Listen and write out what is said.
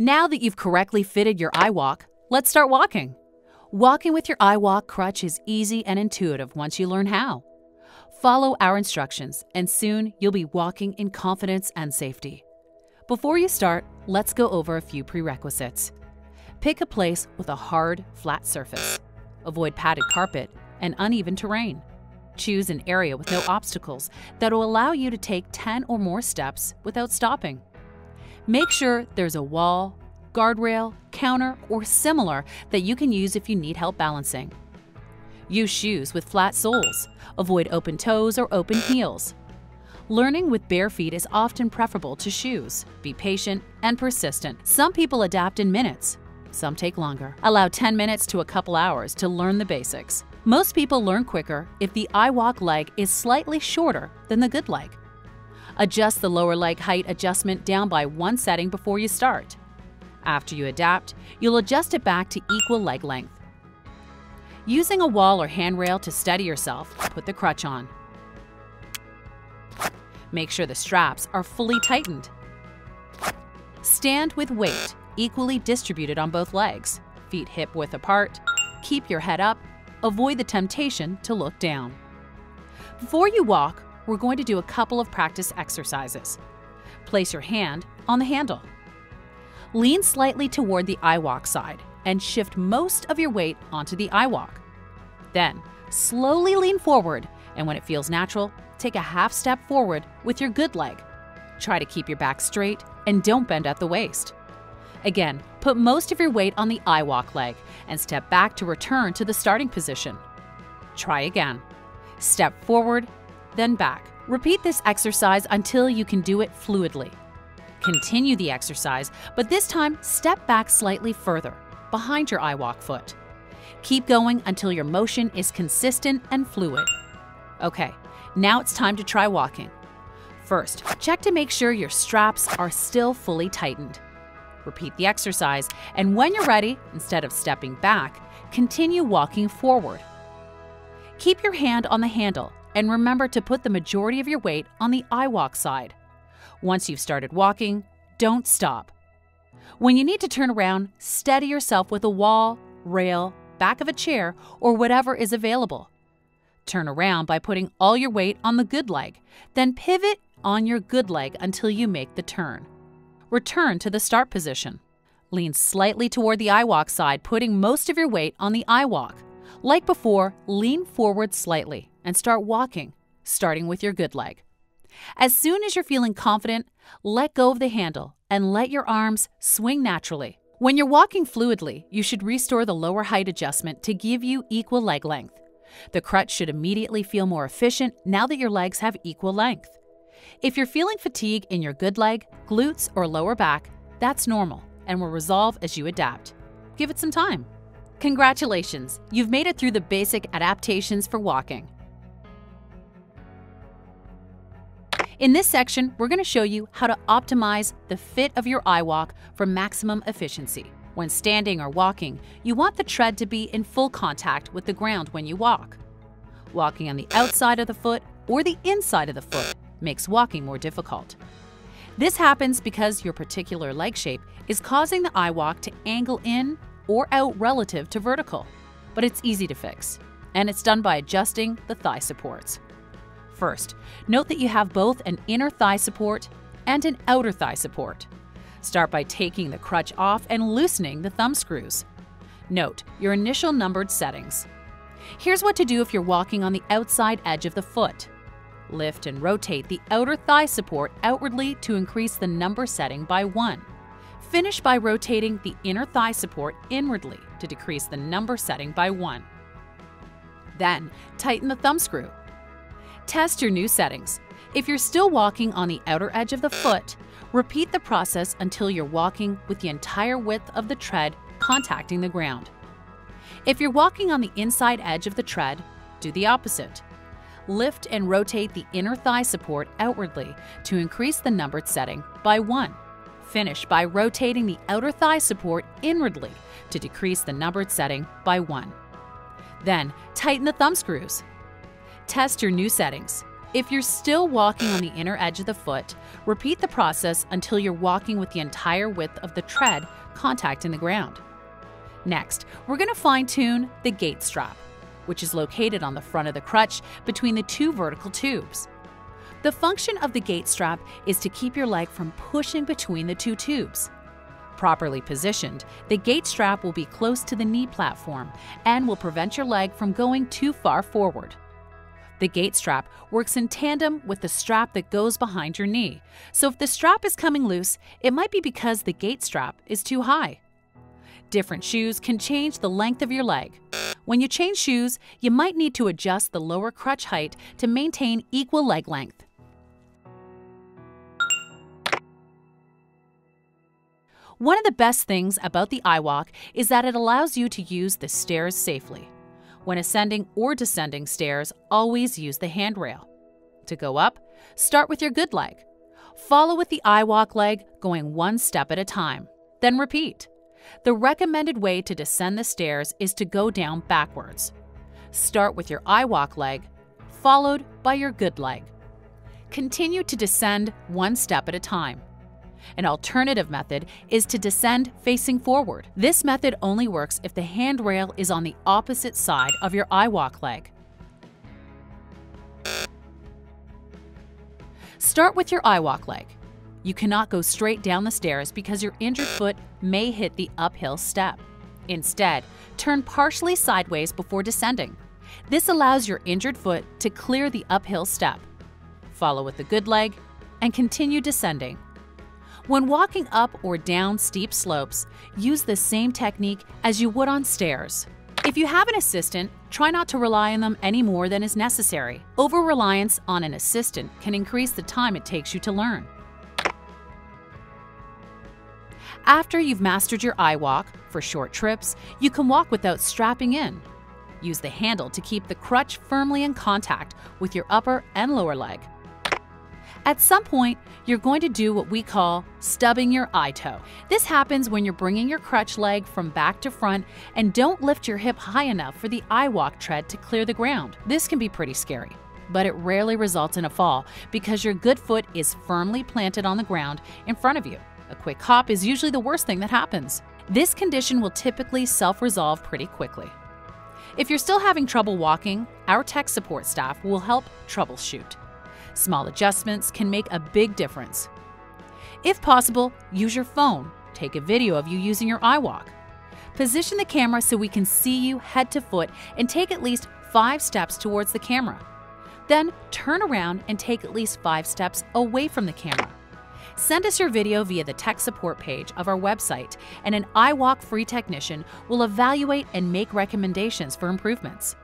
Now that you've correctly fitted your iWalk, let's start walking. Walking with your iWalk crutch is easy and intuitive once you learn how. Follow our instructions, and soon you'll be walking in confidence and safety. Before you start, let's go over a few prerequisites. Pick a place with a hard, flat surface. Avoid padded carpet and uneven terrain. Choose an area with no obstacles that will allow you to take 10 or more steps without stopping. Make sure there's a wall, guardrail, counter, or similar that you can use if you need help balancing. Use shoes with flat soles. Avoid open toes or open heels. Learning with bare feet is often preferable to shoes. Be patient and persistent. Some people adapt in minutes, some take longer. Allow 10 minutes to a couple hours to learn the basics. Most people learn quicker if the iWalk leg is slightly shorter than the good leg. Adjust the lower leg height adjustment down by one setting before you start. After you adapt, you'll adjust it back to equal leg length. Using a wall or handrail to steady yourself, put the crutch on. Make sure the straps are fully tightened. Stand with weight equally distributed on both legs, feet hip width apart. Keep your head up. Avoid the temptation to look down. Before you walk, we're going to do a couple of practice exercises. Place your hand on the handle. Lean slightly toward the iWalk side and shift most of your weight onto the iWalk. Then, slowly lean forward, and when it feels natural, take a half step forward with your good leg. Try to keep your back straight and don't bend at the waist. Again, put most of your weight on the iWalk leg and step back to return to the starting position. Try again. Step forward, then back. Repeat this exercise until you can do it fluidly. Continue the exercise, but this time step back slightly further, behind your iWalk foot. Keep going until your motion is consistent and fluid. Okay, now it's time to try walking. First, check to make sure your straps are still fully tightened. Repeat the exercise, and when you're ready, instead of stepping back, continue walking forward. Keep your hand on the handle and remember to put the majority of your weight on the iWalk side. Once you've started walking, don't stop. When you need to turn around, steady yourself with a wall, rail, back of a chair, or whatever is available. Turn around by putting all your weight on the good leg, then pivot on your good leg until you make the turn. Return to the start position. Lean slightly toward the iWalk side, putting most of your weight on the iWalk. Like before, lean forward slightly and start walking, starting with your good leg. As soon as you're feeling confident, let go of the handle and let your arms swing naturally. When you're walking fluidly, you should restore the lower height adjustment to give you equal leg length. The crutch should immediately feel more efficient now that your legs have equal length. If you're feeling fatigue in your good leg, glutes, or lower back, that's normal and will resolve as you adapt. Give it some time. Congratulations, you've made it through the basic adaptations for walking. In this section, we're going to show you how to optimize the fit of your iWalk for maximum efficiency. When standing or walking, you want the tread to be in full contact with the ground when you walk. Walking on the outside of the foot or the inside of the foot makes walking more difficult. This happens because your particular leg shape is causing the iWalk to angle in or out relative to vertical, but it's easy to fix, and it's done by adjusting the thigh supports. First, note that you have both an inner thigh support and an outer thigh support. Start by taking the crutch off and loosening the thumb screws. Note your initial numbered settings. Here's what to do if you're walking on the outside edge of the foot. Lift and rotate the outer thigh support outwardly to increase the number setting by 1. Finish by rotating the inner thigh support inwardly to decrease the number setting by 1. Then, tighten the thumb screw. Test your new settings. If you're still walking on the outer edge of the foot, Repeat the process until you're walking with the entire width of the tread contacting the ground. If you're walking on the inside edge of the tread, do the opposite. Lift and rotate the inner thigh support outwardly to increase the numbered setting by 1. Finish by rotating the outer thigh support inwardly to decrease the numbered setting by 1. Then, tighten the thumb screws. Test your new settings. If you're still walking on the inner edge of the foot, repeat the process until you're walking with the entire width of the tread contacting the ground. Next, we're going to fine tune the gait strap, which is located on the front of the crutch between the two vertical tubes. The function of the gait strap is to keep your leg from pushing between the two tubes. Properly positioned, the gait strap will be close to the knee platform and will prevent your leg from going too far forward. The gait strap works in tandem with the strap that goes behind your knee, so if the strap is coming loose, it might be because the gait strap is too high. Different shoes can change the length of your leg. When you change shoes, you might need to adjust the lower crutch height to maintain equal leg length. One of the best things about the iWalk is that it allows you to use the stairs safely. When ascending or descending stairs, always use the handrail. To go up, start with your good leg. Follow with the iWalk leg, going one step at a time. Then repeat. The recommended way to descend the stairs is to go down backwards. Start with your iWalk leg, followed by your good leg. Continue to descend one step at a time. An alternative method is to descend facing forward. This method only works if the handrail is on the opposite side of your iWalk leg. Start with your iWalk leg. You cannot go straight down the stairs because your injured foot may hit the uphill step. Instead, turn partially sideways before descending. This allows your injured foot to clear the uphill step. Follow with the good leg and continue descending. When walking up or down steep slopes, use the same technique as you would on stairs. If you have an assistant, try not to rely on them any more than is necessary. Over reliance on an assistant can increase the time it takes you to learn. After you've mastered your iWalk, for short trips, you can walk without strapping in. Use the handle to keep the crutch firmly in contact with your upper and lower leg. At some point, you're going to do what we call stubbing your eye toe. This happens when you're bringing your crutch leg from back to front and don't lift your hip high enough for the iWalk tread to clear the ground. This can be pretty scary, but it rarely results in a fall because your good foot is firmly planted on the ground in front of you. A quick hop is usually the worst thing that happens. This condition will typically self resolve pretty quickly. If you're still having trouble walking, our tech support staff will help troubleshoot. Small adjustments can make a big difference. If possible, use your phone. Take a video of you using your iWalk. Position the camera so we can see you head to foot and take at least five steps towards the camera. Then turn around and take at least five steps away from the camera. Send us your video via the tech support page of our website, and an iWalk free technician will evaluate and make recommendations for improvements.